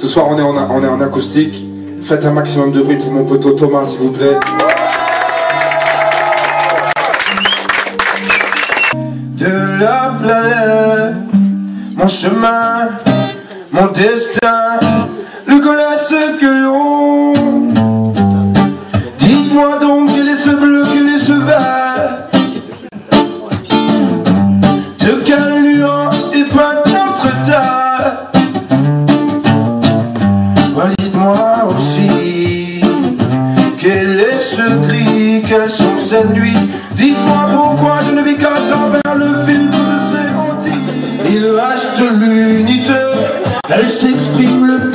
Ce soir, on est en, acoustique. Faites un maximum de bruit pour mon poteau Thomas, s'il vous plaît. De la planète, mon chemin, mon destin, le connaissent elle s'exprime le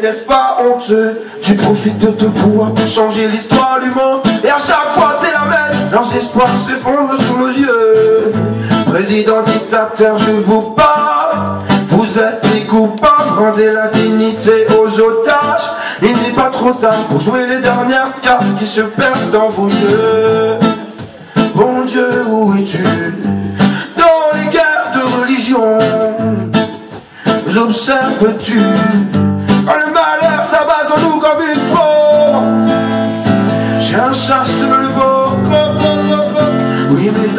n'est-ce pas honteux Tu profites de ton pouvoir pour changer l'histoire du monde. Et à chaque fois c'est la même. Leurs espoirs s'effondrent sous nos yeux. Président dictateur, je vous parle. Vous êtes les coupables, rendez la dignité aux otages. Il n'est pas trop tard pour jouer les dernières cartes qui se perdent dans vos jeux Bon Dieu, où es-tu? Dans les guerres de religion observes-tu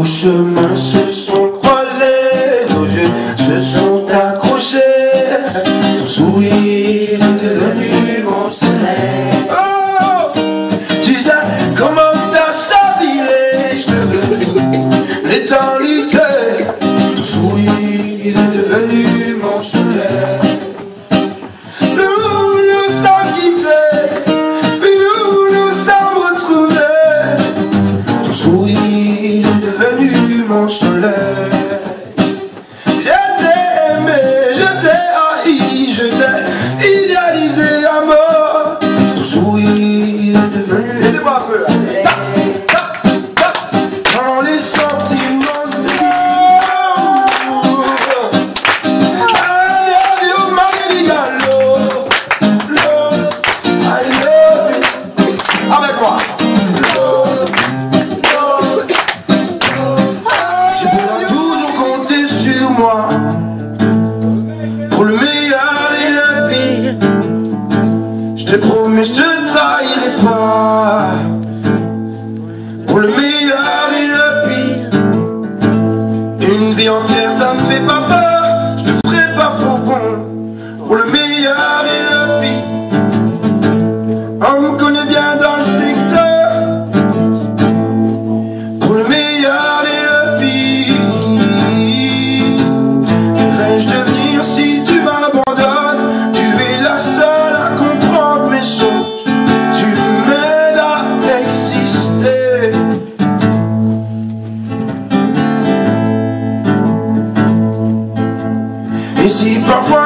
Nos chemins se sont croisés, nos yeux se sont accrochés. Ton sourire est devenu mon soleil. Oh, tu sais comment faire ça je te veux. Les temps lutter, ton sourire est devenu Perform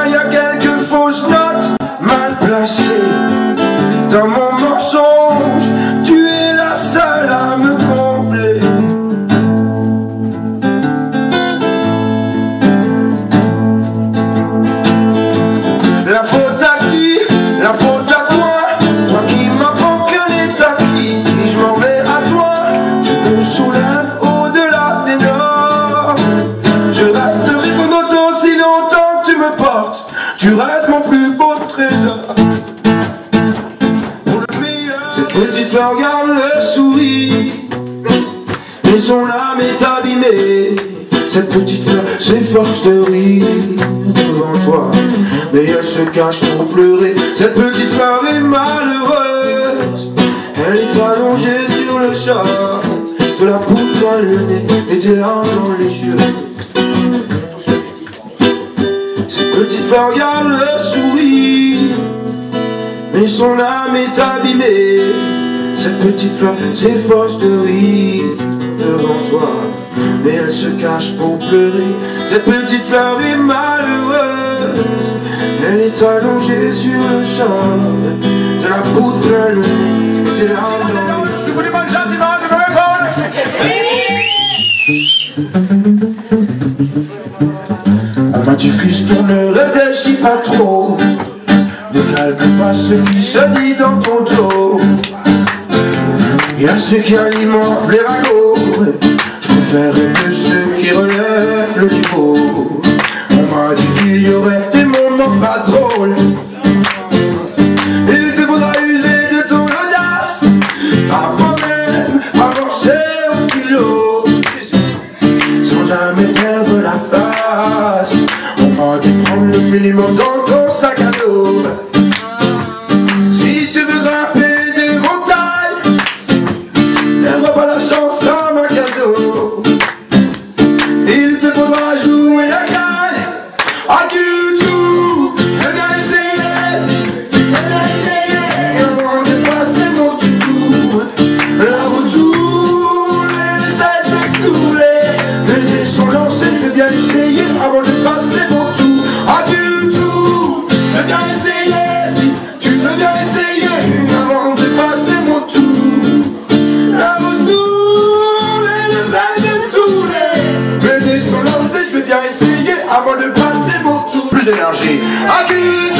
elle sourit, mais son âme est abîmée. Cette petite fleur s'efforce de rire devant toi, mais elle se cache pour pleurer. Cette petite fleur est malheureuse, elle est allongée sur le char, de la poudre dans le nez et des larmes dans les yeux. Cette petite fleur regarde le sourire, mais son âme est abîmée. Cette petite fleur s'efforce de rire devant toi Mais elle se cache pour pleurer. Cette petite fleur est malheureuse Elle est allongée sur le charme De la poudre plein le nez Des larmes dans Je de On m'a dit ne réfléchis pas trop. Ne calque pas ce qui se dit dans ton dos. Bien ceux qui alimentent les ragots. Je préfère que ceux qui relèvent le niveau. énergie.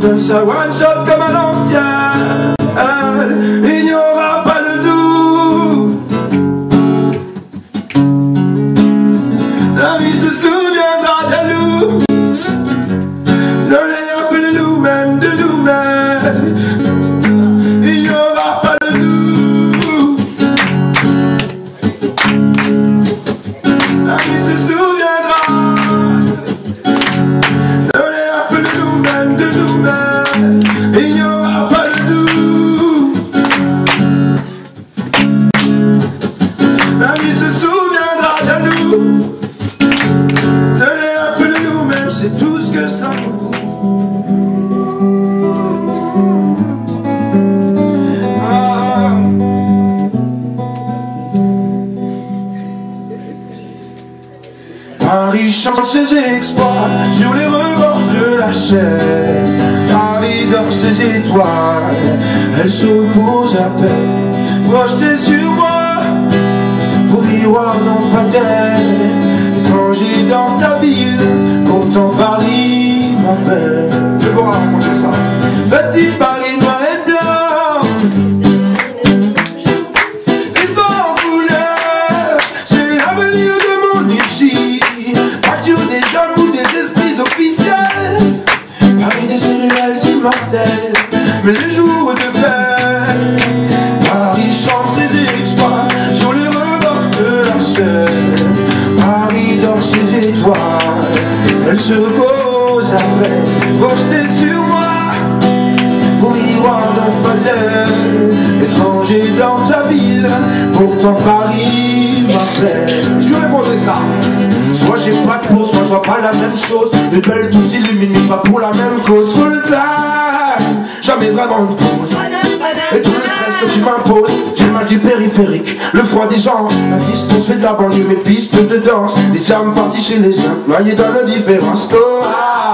Does I want to. Sur moi. Vos miroirs n'ont pas d'aile, étranger dans ta ville, pourtant Paris m'appelle. C'est bon à raconter ça. Petit Paris noir et blanc L'histoire en Pourtant Paris m'appelle Je répondrai ça. Soit j'ai pas de pause, soit je vois pas la même chose. Les belles tous illuminés, pas pour la même cause. Time, jamais vraiment une pause Et tout le stress que tu m'imposes J'ai mal du périphérique, le froid des gens La distance fait de la banlieue, mes pistes de danse. Des jams partis chez les uns, noyés dans l'indifférence Oh, ah,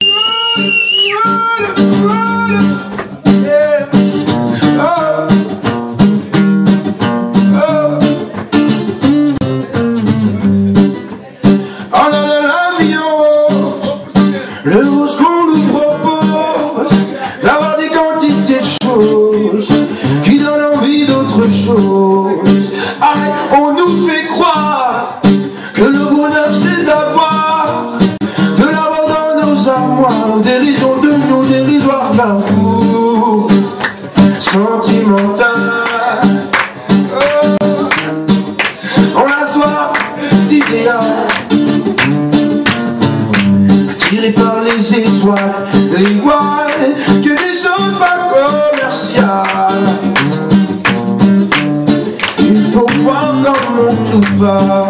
les étoiles, les que des choses pas commerciales. Il faut voir comme on tout va.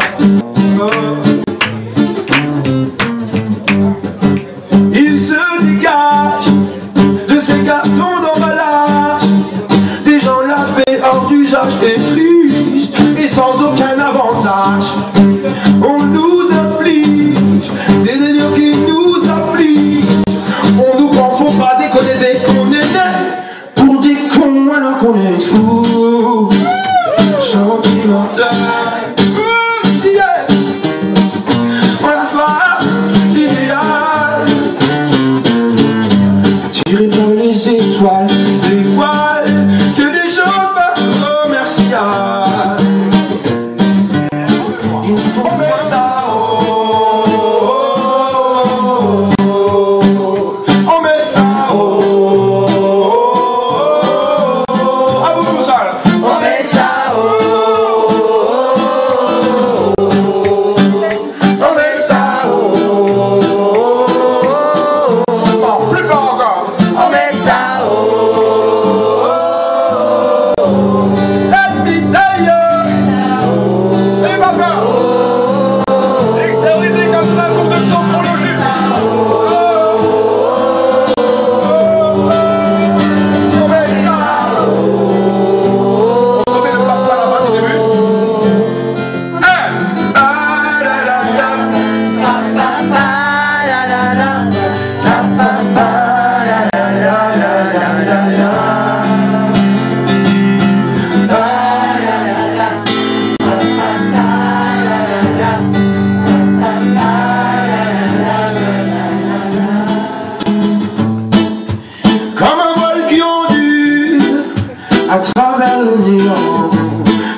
à travers le néant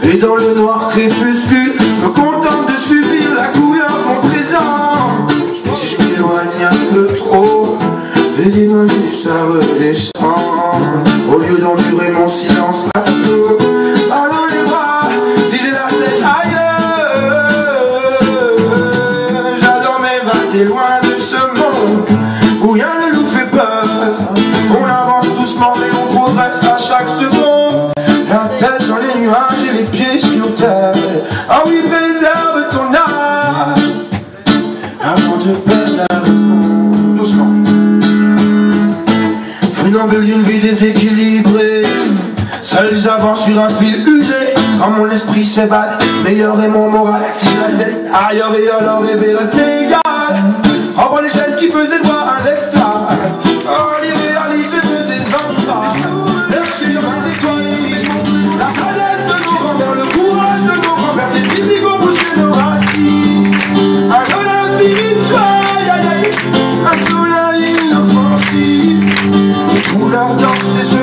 et dans le noir crépuscule Une envie d'une vie déséquilibrée Seuls j'avance sur un fil usé. Quand mon esprit s'évade Meilleur est mon moral. Si la tête ailleurs et alors eh rêver reste égal. Envoie l'échelle qui faisait le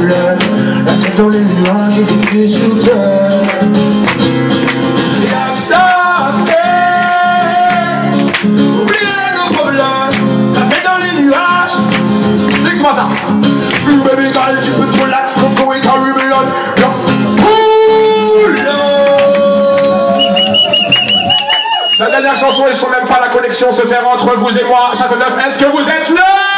La tête dans les nuages et des plus sous terre. Y'a que ça à Oubliez nos problèmes La tête dans les nuages. Fixe-moi ça. Baby girl, tu peux te relax, confort et t'en rubelonne La dernière chanson et je sens même pas la connexion se faire entre vous et moi. Châteauneuf, est-ce que vous êtes là?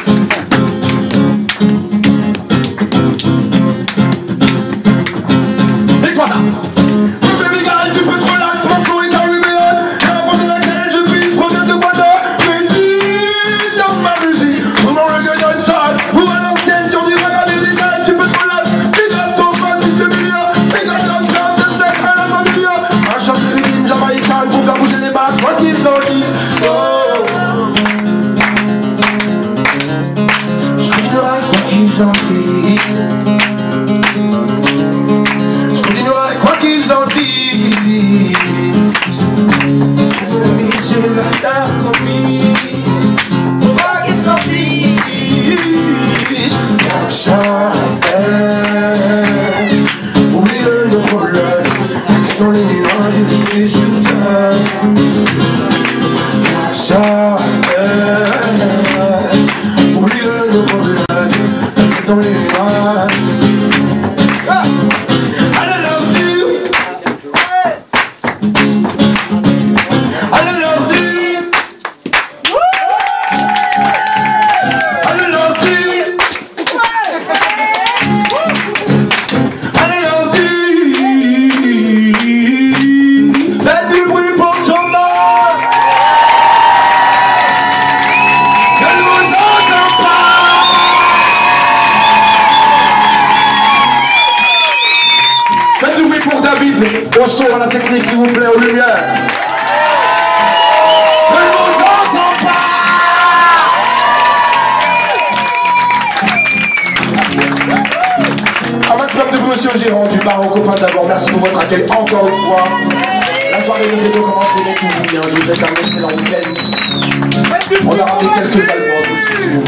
Au à la technique, s'il vous plaît, aux lumières. Je ne vous entends pas ah, de Monsieur Gérant du bar aux copains d'abord, merci pour votre accueil encore une fois. La soirée de vidéo commence, les tout bien. Je vous souhaite un excellent week-end. On a raté quelques balles si vous.